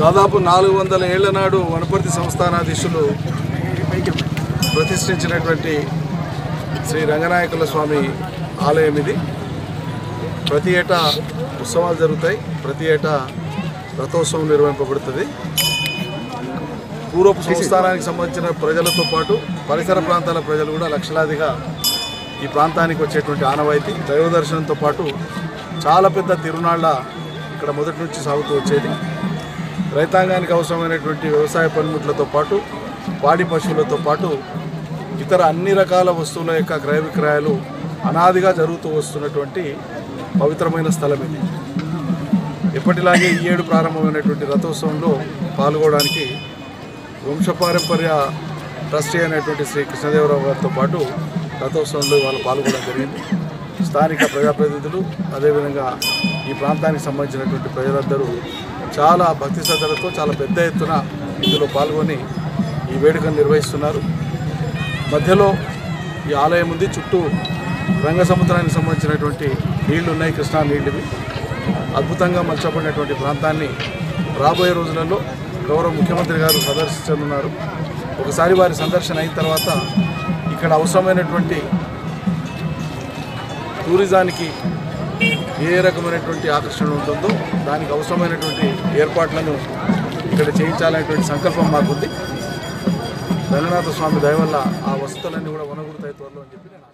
దాదాపు నాలుగు వందల ఏళ్ళ నాడు వనపర్తి సంస్థానాధీశులు ప్రతిష్ఠించినటువంటి శ్రీ రంగనాయకుల స్వామి ఆలయం ఇది. ప్రతి ఏటా ఉత్సవాలు జరుగుతాయి. ప్రతి ఏటా రథోత్సవం నిర్వహింపబడుతుంది. పూర్వపు సంస్థానానికి సంబంధించిన ప్రజలతో పాటు పరిసర ప్రాంతాల ప్రజలు కూడా లక్షలాదిగా ఈ ప్రాంతానికి వచ్చేటువంటి ఆనవాయితీ దైవ దర్శనంతో పాటు చాలా పెద్ద తిరునాళ్ళ ఇక్కడ మొదటి నుంచి సాగుతూ వచ్చేది. రైతాంగానికి అవసరమైనటువంటి వ్యవసాయ పనిముట్లతో పాటు పాడి పశువులతో పాటు ఇతర అన్ని రకాల వస్తువుల యొక్క క్రయ విక్రయాలు అనాదిగా జరుగుతూ వస్తున్నటువంటి పవిత్రమైన స్థలం ఇది. ఎప్పటిలాగే ఈ ఏడు ప్రారంభమైనటువంటి రథోత్సవంలో పాల్గొనడానికి వంశపారంపర్య ట్రస్టీ అయినటువంటి శ్రీ కృష్ణదేవరావు గారితో పాటు రథోత్సవంలో వాళ్ళు పాల్గొనడం జరిగింది. స్థానిక ప్రజాప్రతినిధులు అదేవిధంగా ఈ ప్రాంతానికి సంబంధించినటువంటి ప్రజలందరూ చాలా భక్తి శ్రద్ధలతో చాలా పెద్ద ఎత్తున ఇందులో పాల్గొని ఈ వేడుకను నిర్వహిస్తున్నారు. మధ్యలో ఈ ఆలయం ఉంది. చుట్టూ రంగ సముద్రానికి సంబంధించినటువంటి నీళ్ళు ఉన్నాయి. కృష్ణా నీళ్ళు అద్భుతంగా మలచబడినటువంటి ప్రాంతాన్ని రాబోయే రోజులలో గౌరవ ముఖ్యమంత్రి గారు సందర్శించనున్నారు. ఒకసారి వారి సందర్శన అయిన తర్వాత ఇక్కడ అవసరమైనటువంటి టూరిజానికి ఏ రకమైనటువంటి ఆకర్షణ ఉంటుందో దానికి అవసరమైనటువంటి ఏర్పాట్లను ఇక్కడ చేయించాలనేటువంటి సంకల్పం మాకుంది. రంగనాథ స్వామి దయ వల్ల ఆ వసతులన్నీ కూడా వనగురుతాయి త్వరలో అని చెప్పి నేను